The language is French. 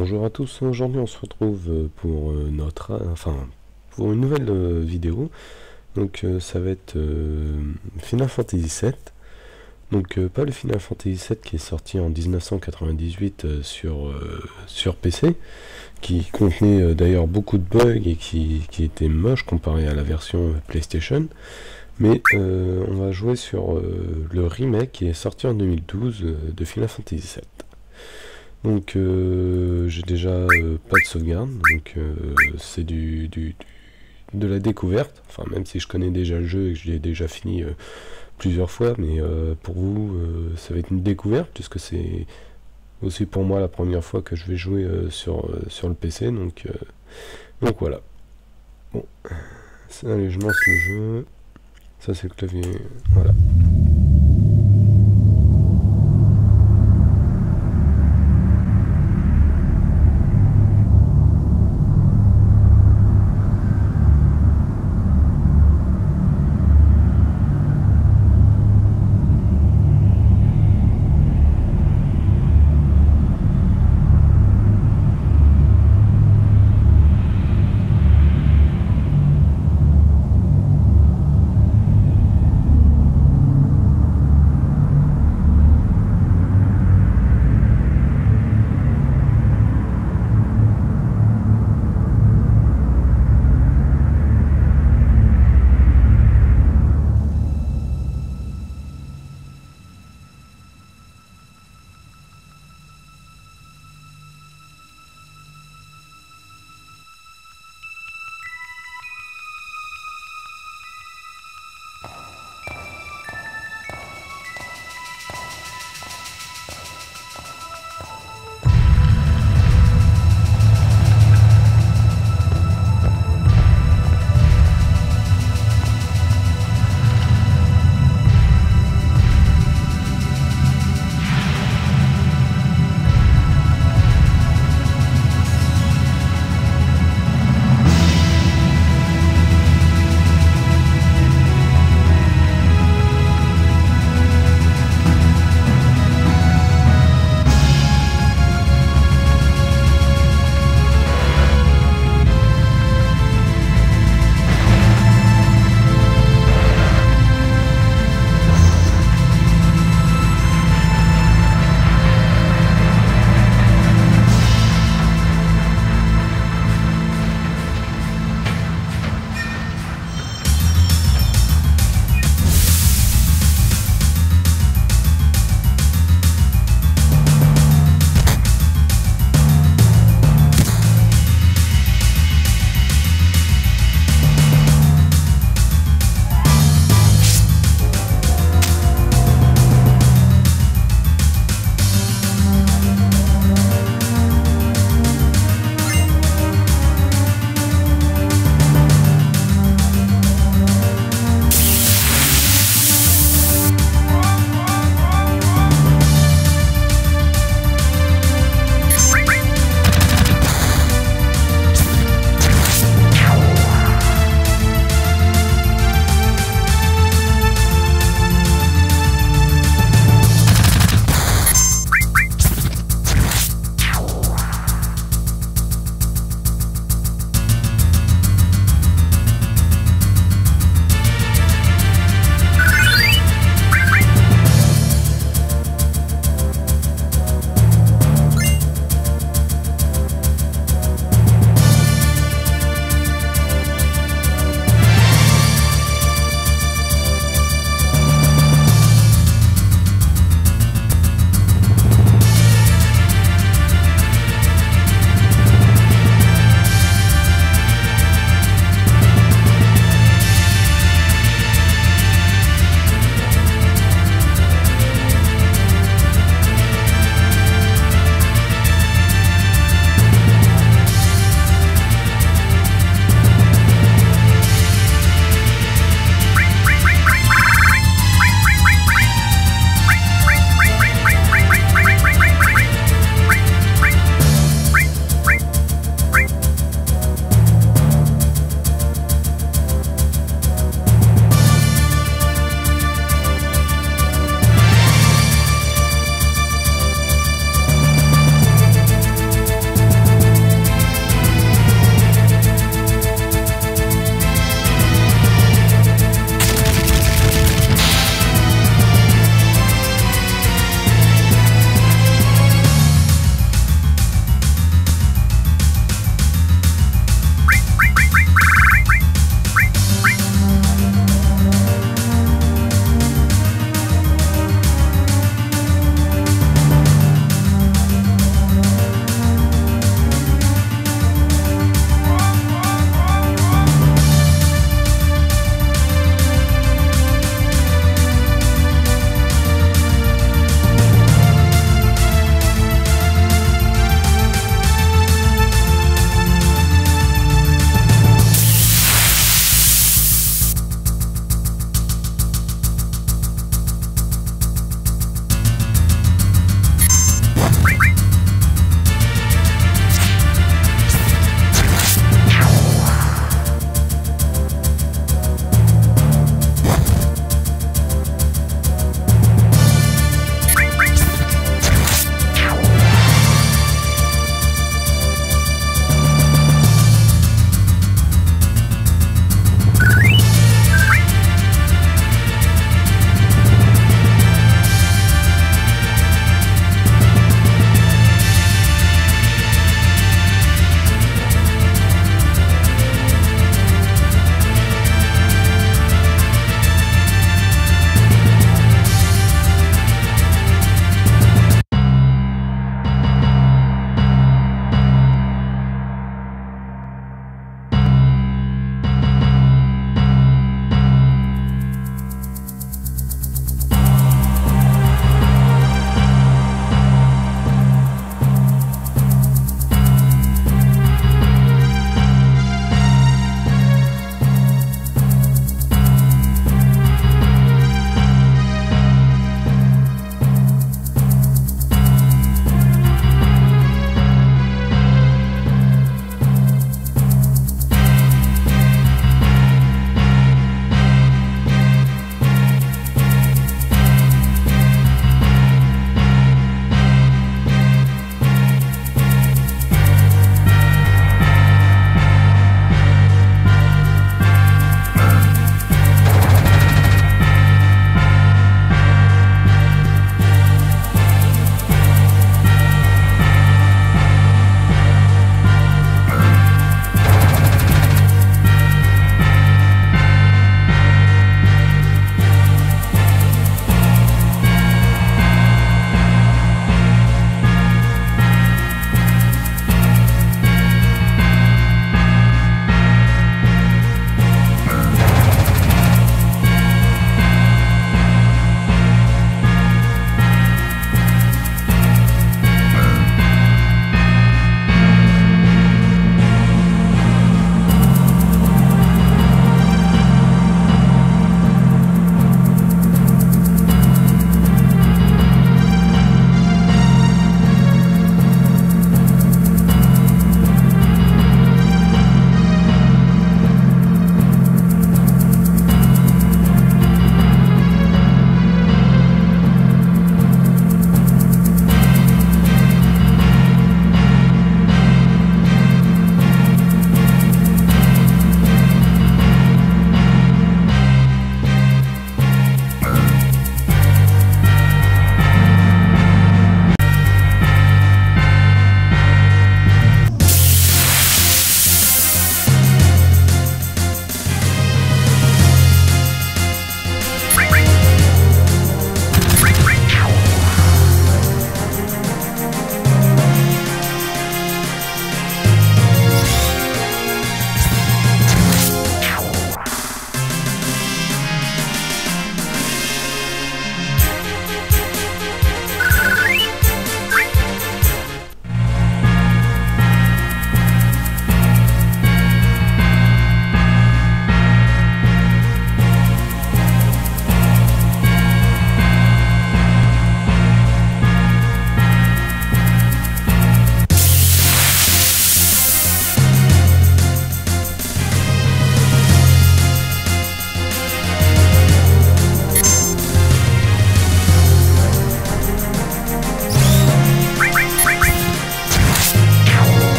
Bonjour à tous, aujourd'hui on se retrouve euh, pour euh, notre euh, enfin pour une nouvelle vidéo. Donc ça va être Final Fantasy VII. Donc pas le Final Fantasy VII qui est sorti en 1998 sur, sur PC, qui contenait d'ailleurs beaucoup de bugs et qui, qui, était moche comparé à la version PlayStation. Mais on va jouer sur le remake qui est sorti en 2012 de Final Fantasy VII. Donc euh, j'ai déjà euh, pas de sauvegarde, donc euh, c'est du, de la découverte, enfin même si je connais déjà le jeu et que je l'ai déjà fini plusieurs fois, mais pour vous ça va être une découverte puisque c'est aussi pour moi la première fois que je vais jouer sur, sur le PC, donc, donc voilà. Bon, allez je lance le jeu, ça c'est le clavier, voilà.